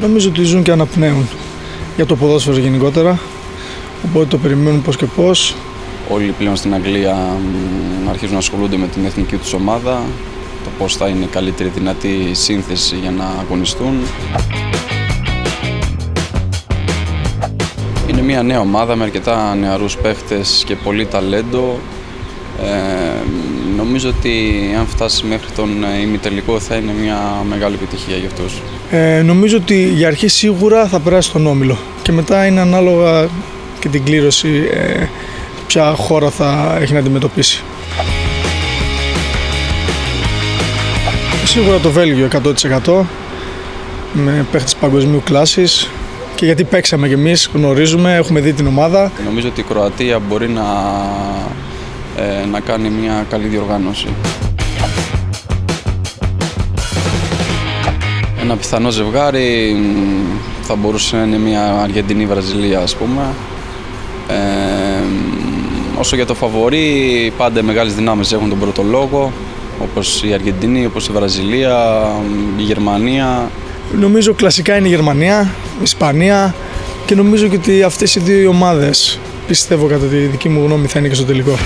Νομίζω ότι ζουν και αναπνέουν για το ποδόσφαιρο γενικότερα. Οπότε το περιμένουν πώς και πώς. Όλοι πλέον στην Αγγλία μ, αρχίζουν να ασχολούνται με την εθνική τους ομάδα, το πώς θα είναι η καλύτερη δυνατή σύνθεση για να αγωνιστούν. Είναι μια νέα ομάδα με αρκετά νεαρούς παίχτες και πολύ ταλέντο. Ε, νομίζω ότι αν φτάσεις μέχρι τον ημιτελικό θα είναι μια μεγάλη επιτυχία για αυτούς. Ε, νομίζω ότι για αρχή σίγουρα θα περάσει τον Όμιλο και μετά είναι ανάλογα και την κλήρωση ε, ποια χώρα θα έχει να αντιμετωπίσει. Σίγουρα το Βέλγιο 100% με παίχτες παγκοσμίου κλάσης και γιατί παίξαμε κι εμείς, γνωρίζουμε, έχουμε δει την ομάδα. Νομίζω ότι η Κροατία μπορεί να, ε, να κάνει μια καλή διοργάνωση. Ένα πιθανό ζευγάρι μ, θα μπορούσε να είναι μια Αργεντινή-Βραζιλία ας πούμε. Ε, μ, όσο για το φαβορί, πάντα οι μεγάλες δυνάμεις έχουν τον πρώτο λόγο, όπως η Αργεντινή, όπως η Βραζιλία, μ, η Γερμανία. Νομίζω κλασικά είναι η Γερμανία, η Ισπανία και νομίζω και ότι αυτές οι δύο οι ομάδες πιστεύω κατά τη δική μου γνώμη θα είναι και στο τελικό.